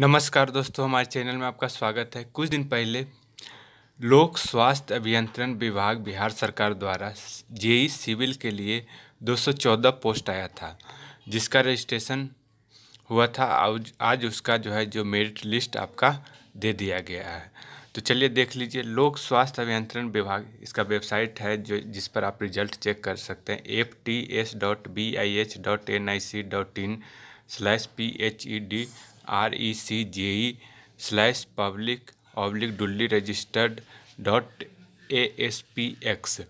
नमस्कार दोस्तों, हमारे चैनल में आपका स्वागत है। कुछ दिन पहले लोक स्वास्थ्य अभियंत्रण विभाग बिहार सरकार द्वारा जेई सिविल के लिए 214 पोस्ट आया था, जिसका रजिस्ट्रेशन हुआ था। आज आज उसका जो है, जो मेरिट लिस्ट आपका दे दिया गया है। तो चलिए देख लीजिए, लोक स्वास्थ्य अभियंत्रण विभाग इसका वेबसाइट है, जो, जिस पर आप रिज़ल्ट चेक कर सकते हैं। F T S dot B I H dot N I C dot in slash P H E D R E C J E slash public oblique duly registered dot A S P X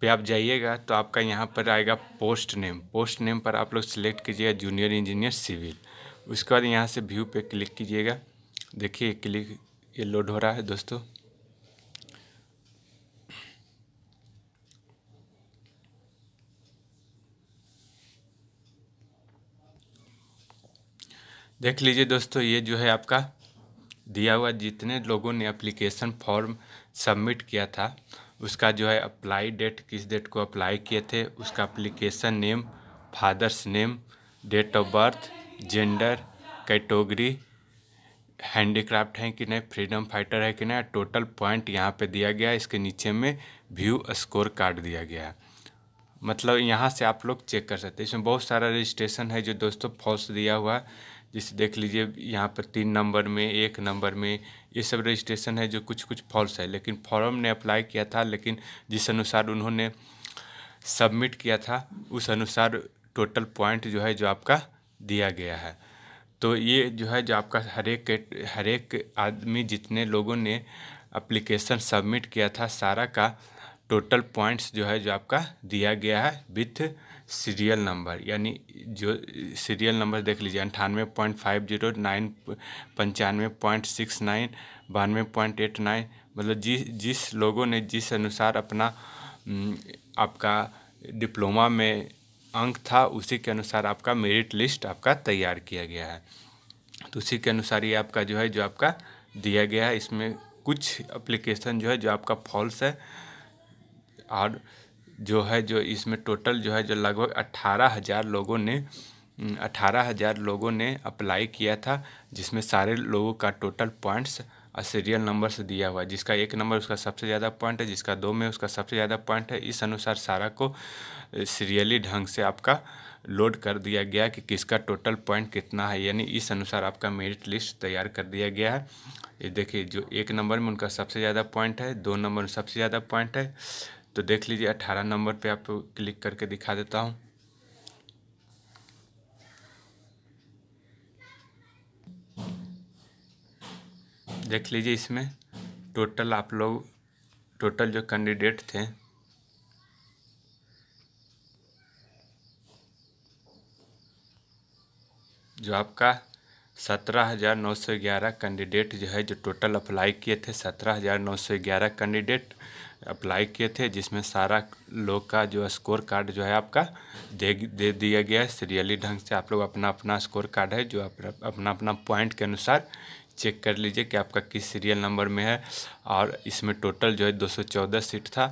पे आप जाइएगा तो आपका यहाँ पर आएगा post name post name पर आप लोग सिलेक्ट कीजिएगा जूनियर इंजीनियर सिविल उसके बाद यहाँ से व्यू पे क्लिक कीजिएगा। देखिए क्लिक ये लोड हो रहा है दोस्तों। देख लीजिए दोस्तों, ये जो है आपका दिया हुआ जितने लोगों ने अप्लीकेशन फॉर्म सबमिट किया था, उसका जो है अप्लाई डेट किस डेट को अप्लाई किए थे, उसका application name father's name date of birth gender category handicraft है कि नहीं फ्रीडम फाइटर है कि नहीं टोटल पॉइंट यहाँ पे दिया गया है। इसके नीचे में व्यू स्कोर कार्ड दिया गया है। मतलब यहाँ से आप लोग चेक कर सकते हैं। इसमें बहुत सारा रजिस्ट्रेशन है जो दोस्तों फॉल्स दिया हुआ है। जिसे देख लीजिए, यहाँ पर तीन नंबर में, एक नंबर में ये सब रजिस्ट्रेशन है जो कुछ कुछ फॉल्स है। लेकिन फॉर्म ने अप्लाई किया था, लेकिन जिस अनुसार उन्होंने सबमिट किया था, उस अनुसार टोटल पॉइंट जो है, जो आपका दिया गया है। तो ये जो है, जो आपका हर एक हर एक आदमी जितने लोगों ने अप्लीकेशन सबमिट किया था, सारा का टोटल पॉइंट्स जो है, जो आपका दिया गया है विथ सीरियल नंबर, यानी जो सीरियल नंबर देख लीजिए, अंठानवे पॉइंट फाइव ज़ीरो नाइन, पंचानवे पॉइंट सिक्स नाइन, बानवे पॉइंट एट नाइन मतलब जिस जिस लोगों ने जिस अनुसार अपना आपका डिप्लोमा में अंक था, उसी के अनुसार आपका मेरिट लिस्ट आपका तैयार किया गया है। तो उसी के अनुसार ये आपका जो है, जो आपका दिया गया है, इसमें कुछ एप्लीकेशन जो है, जो आपका फॉल्स है और जो है, जो इसमें टोटल जो है, जो लगभग अट्ठारह हज़ार लोगों ने अठारह हज़ार लोगों ने अप्लाई किया था, जिसमें सारे लोगों का टोटल पॉइंट्स और सीरियल नंबर से दिया हुआ है। जिसका एक नंबर उसका सबसे ज़्यादा पॉइंट है, जिसका दो में उसका सबसे ज़्यादा पॉइंट है, इस अनुसार सारा को सीरियली ढंग से आपका लोड कर दिया गया कि किसका टोटल पॉइंट कितना है। यानी इस अनुसार आपका मेरिट लिस्ट तैयार कर दिया गया है। ये देखिए, जो एक नंबर में उनका सबसे ज़्यादा पॉइंट है, दो नंबर में सबसे ज़्यादा पॉइंट है तो देख लीजिए अट्ठारह नंबर पे आप क्लिक करके दिखा देता हूँ। देख लीजिए इसमें टोटल आप लोग, टोटल जो कैंडिडेट थे, जो आपका सत्रह हज़ार नौ सौ ग्यारह कैंडिडेट जो है, जो टोटल अप्लाई किए थे, सत्रह हज़ार नौ सौ ग्यारह कैंडिडेट अप्लाई किए थे, जिसमें सारा लोग का जो स्कोर कार्ड जो है आपका दे दे दिया गया है सीरियली ढंग से आप लोग अपना अपना स्कोर कार्ड है, जो आप अपना अपना पॉइंट के अनुसार चेक कर लीजिए कि आपका किस सीरियल नंबर में है, और इसमें टोटल जो है 214 सीट था।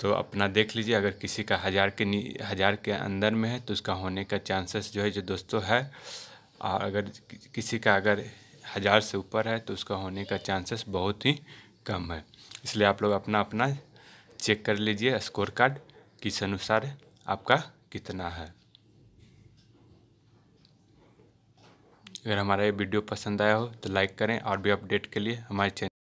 तो अपना देख लीजिए, अगर किसी का हज़ार के हज़ार के अंदर में है तो उसका होने का चांसेस जो है, जो दोस्तों है, और अगर किसी का अगर हज़ार से ऊपर है तो उसका होने का चांसेस बहुत ही कम है। इसलिए आप लोग अपना अपना चेक कर लीजिए, स्कोर कार्ड किस अनुसार आपका कितना है। अगर हमारा ये वीडियो पसंद आया हो तो लाइक करें और भी अपडेट के लिए हमारे चैनल